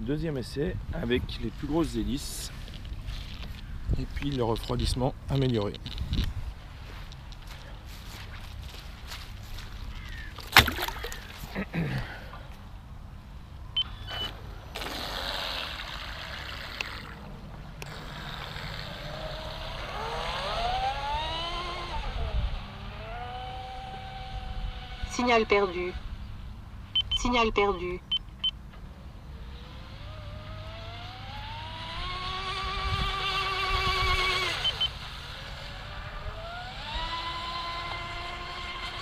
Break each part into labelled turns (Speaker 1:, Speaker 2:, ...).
Speaker 1: Deuxième essai avec les plus grosses hélices. Et puis le refroidissement amélioré.
Speaker 2: Signal perdu. Signal perdu.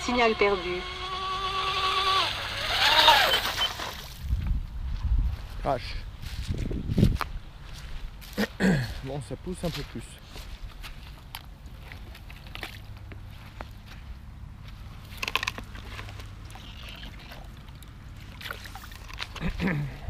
Speaker 2: Signal perdu.
Speaker 1: Crash. Bon, ça pousse un peu plus.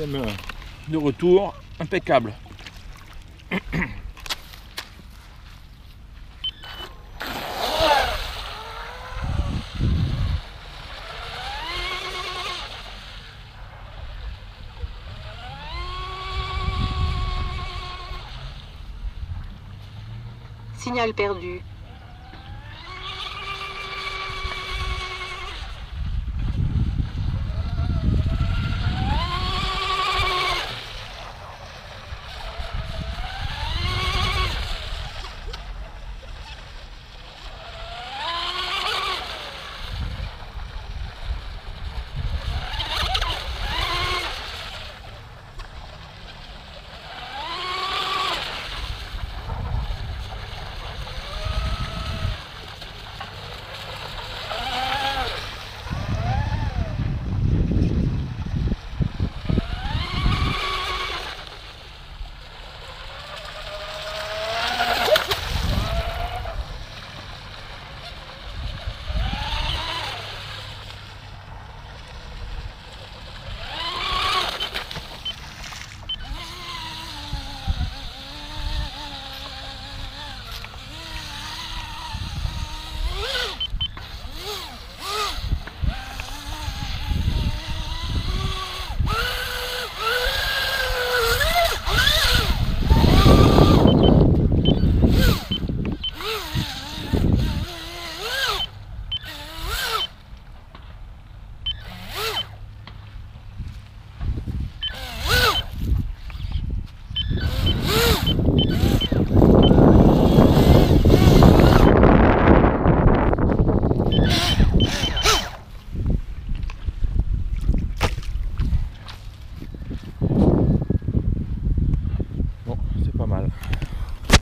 Speaker 1: Système de retour impeccable.
Speaker 2: Signal perdu.